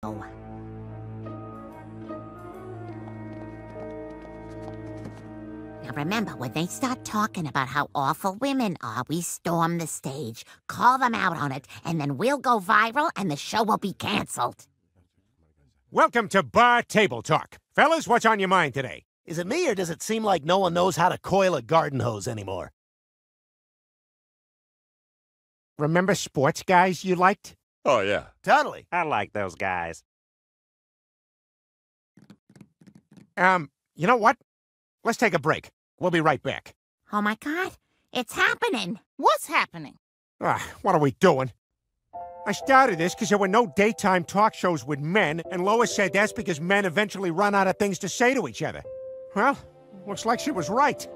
Now remember, when they start talking about how awful women are, we storm the stage, call them out on it, and then we'll go viral and the show will be canceled. Welcome to Bar Table Talk. Fellas, what's on your mind today? Is it me, or does it seem like no one knows how to coil a garden hose anymore? Remember sports guys you liked? Oh, yeah. Totally. I like those guys. Um, you know what? Let's take a break. We'll be right back. Oh my god, it's happening! What's happening? Ah, what are we doing? I started this because there were no daytime talk shows with men, and Lois said that's because men eventually run out of things to say to each other. Well, looks like she was right.